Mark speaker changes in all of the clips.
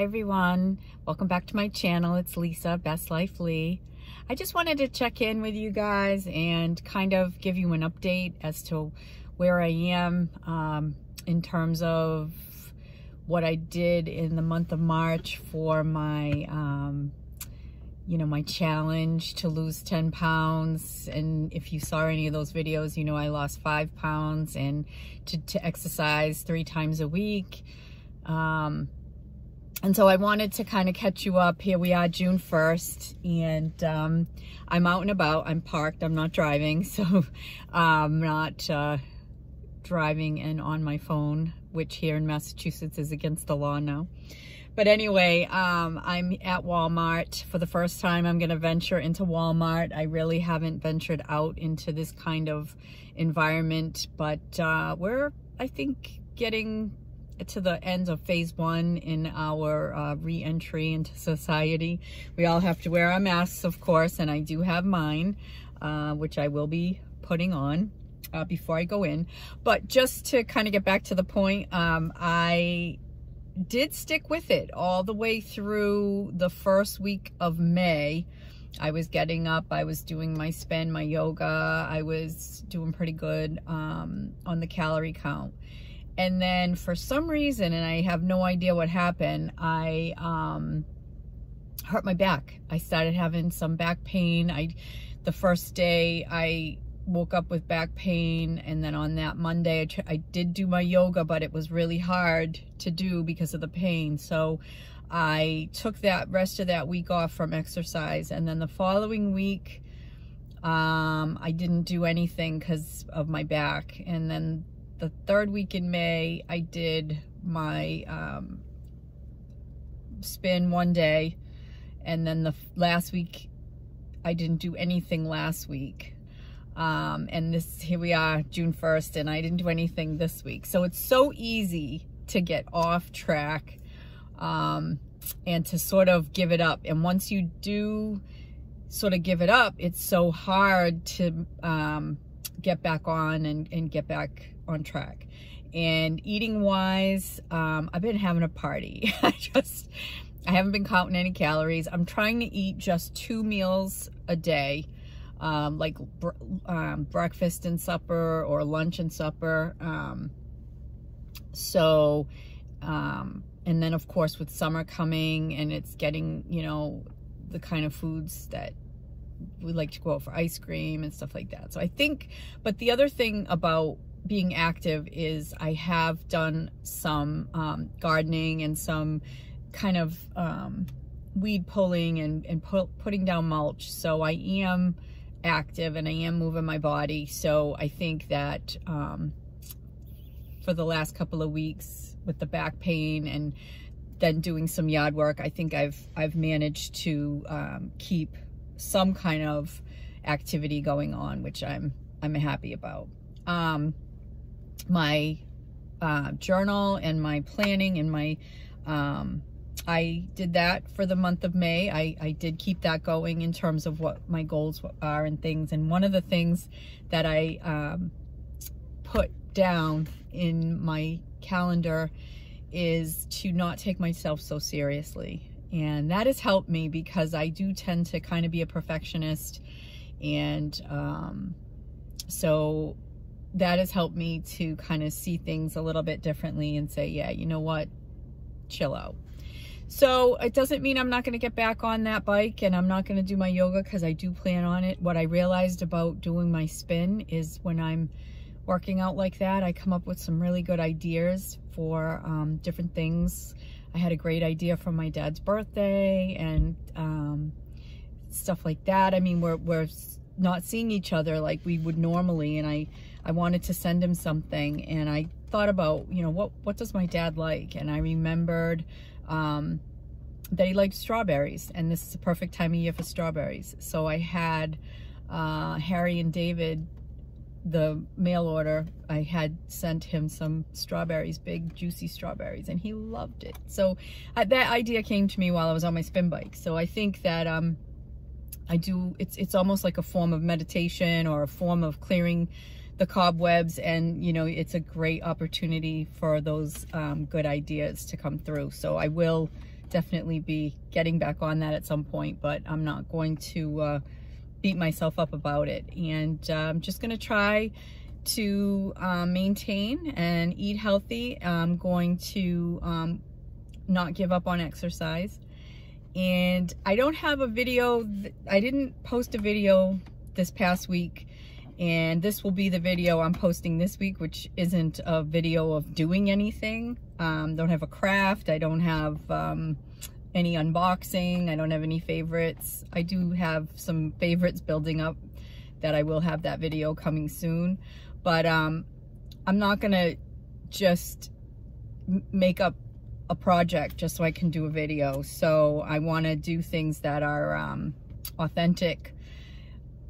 Speaker 1: Hi everyone, welcome back to my channel. It's Lisa, Best Life Lee. I just wanted to check in with you guys and kind of give you an update as to where I am um, in terms of what I did in the month of March for my, um, you know, my challenge to lose 10 pounds. And if you saw any of those videos, you know, I lost five pounds and to, to exercise three times a week. Um, and so I wanted to kind of catch you up. Here we are, June 1st, and um, I'm out and about. I'm parked. I'm not driving, so I'm not uh, driving and on my phone, which here in Massachusetts is against the law now. But anyway, um, I'm at Walmart. For the first time, I'm going to venture into Walmart. I really haven't ventured out into this kind of environment, but uh, we're, I think, getting to the end of phase one in our uh, re-entry into society. We all have to wear our masks, of course, and I do have mine, uh, which I will be putting on uh, before I go in. But just to kind of get back to the point, um, I did stick with it all the way through the first week of May. I was getting up, I was doing my spin, my yoga, I was doing pretty good um, on the calorie count. And then for some reason, and I have no idea what happened, I um, hurt my back. I started having some back pain. I, the first day I woke up with back pain and then on that Monday I, I did do my yoga but it was really hard to do because of the pain so I took that rest of that week off from exercise and then the following week um, I didn't do anything because of my back and then the third week in May, I did my um, spin one day. And then the last week, I didn't do anything last week. Um, and this, here we are, June 1st, and I didn't do anything this week. So it's so easy to get off track um, and to sort of give it up. And once you do sort of give it up, it's so hard to um, get back on and, and get back on track. And eating wise, um, I've been having a party. I just, I haven't been counting any calories. I'm trying to eat just two meals a day, um, like br um, breakfast and supper or lunch and supper. Um, so, um, and then of course with summer coming and it's getting, you know, the kind of foods that we like to go out for ice cream and stuff like that. So I think, but the other thing about being active is I have done some um, gardening and some kind of um, weed pulling and, and pu putting down mulch. So I am active and I am moving my body. So I think that um, for the last couple of weeks with the back pain and then doing some yard work, I think I've I've managed to um, keep some kind of activity going on, which I'm I'm happy about. Um, my uh, journal and my planning and my um, I did that for the month of May. I, I did keep that going in terms of what my goals are and things. And one of the things that I um, put down in my calendar is to not take myself so seriously. And that has helped me because I do tend to kind of be a perfectionist. And um, so that has helped me to kind of see things a little bit differently and say, yeah, you know what, chill out. So it doesn't mean I'm not going to get back on that bike and I'm not going to do my yoga because I do plan on it. What I realized about doing my spin is when I'm working out like that, I come up with some really good ideas for um, different things I had a great idea for my dad's birthday and um, stuff like that. I mean, we're, we're not seeing each other like we would normally. And I, I wanted to send him something and I thought about, you know, what, what does my dad like? And I remembered um, that he liked strawberries and this is the perfect time of year for strawberries. So I had uh, Harry and David the mail order, I had sent him some strawberries, big juicy strawberries, and he loved it. So uh, that idea came to me while I was on my spin bike. So I think that um, I do, it's, it's almost like a form of meditation or a form of clearing the cobwebs and you know it's a great opportunity for those um, good ideas to come through so I will definitely be getting back on that at some point, but I'm not going to uh, beat myself up about it. And uh, I'm just going to try to um, maintain and eat healthy. I'm going to um, not give up on exercise. And I don't have a video, I didn't post a video this past week and this will be the video I'm posting this week, which isn't a video of doing anything. Um, don't have a craft. I don't have um, any unboxing. I don't have any favorites. I do have some favorites building up that I will have that video coming soon. But um, I'm not to just make up a project just so I can do a video. So I want to do things that are um, authentic,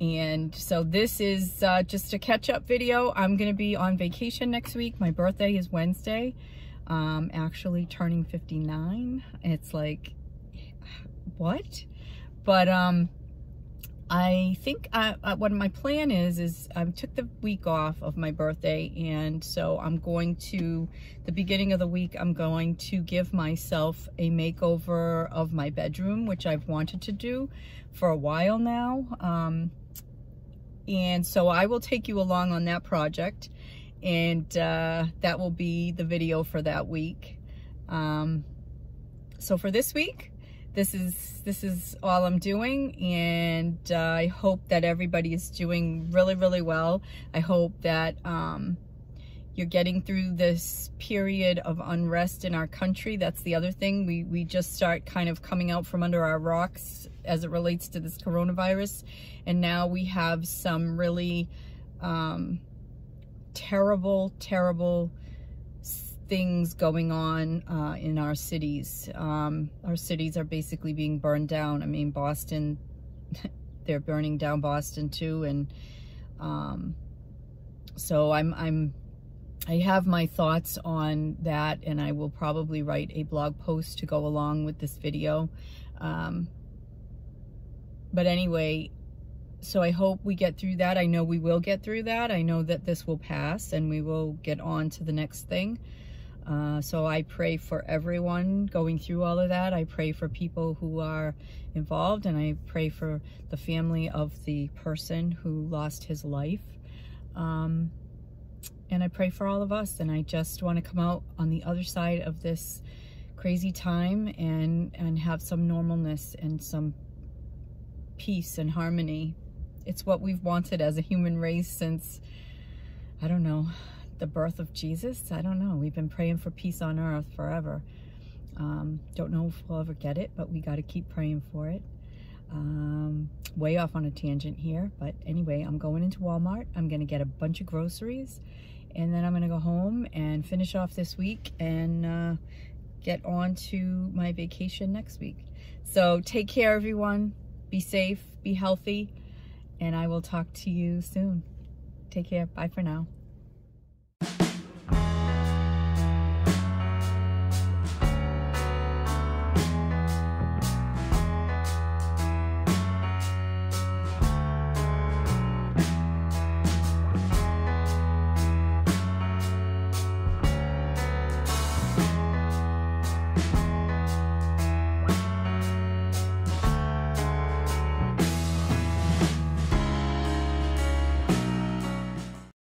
Speaker 1: and so this is uh, just a catch-up video. I'm going to be on vacation next week. My birthday is Wednesday. Um, actually turning 59. It's like, what? But um, I think I, uh, what my plan is, is I took the week off of my birthday. And so I'm going to, the beginning of the week, I'm going to give myself a makeover of my bedroom, which I've wanted to do for a while now. Um, and so I will take you along on that project and uh, that will be the video for that week. Um, so for this week, this is this is all I'm doing and uh, I hope that everybody is doing really, really well. I hope that um, you're getting through this period of unrest in our country. That's the other thing. We, we just start kind of coming out from under our rocks as it relates to this coronavirus. And now we have some really um, terrible, terrible things going on uh, in our cities. Um, our cities are basically being burned down. I mean, Boston, they're burning down Boston too. And um, so I'm, I'm I have my thoughts on that and I will probably write a blog post to go along with this video. Um, but anyway, so I hope we get through that. I know we will get through that. I know that this will pass and we will get on to the next thing. Uh, so I pray for everyone going through all of that. I pray for people who are involved and I pray for the family of the person who lost his life. Um, and I pray for all of us. And I just want to come out on the other side of this crazy time and, and have some normalness and some peace and harmony. It's what we've wanted as a human race since, I don't know, the birth of Jesus. I don't know. We've been praying for peace on earth forever. Um, don't know if we'll ever get it, but we got to keep praying for it. Um, way off on a tangent here, but anyway, I'm going into Walmart. I'm going to get a bunch of groceries and then I'm gonna go home and finish off this week and uh, get on to my vacation next week. So take care everyone, be safe, be healthy, and I will talk to you soon. Take care, bye for now.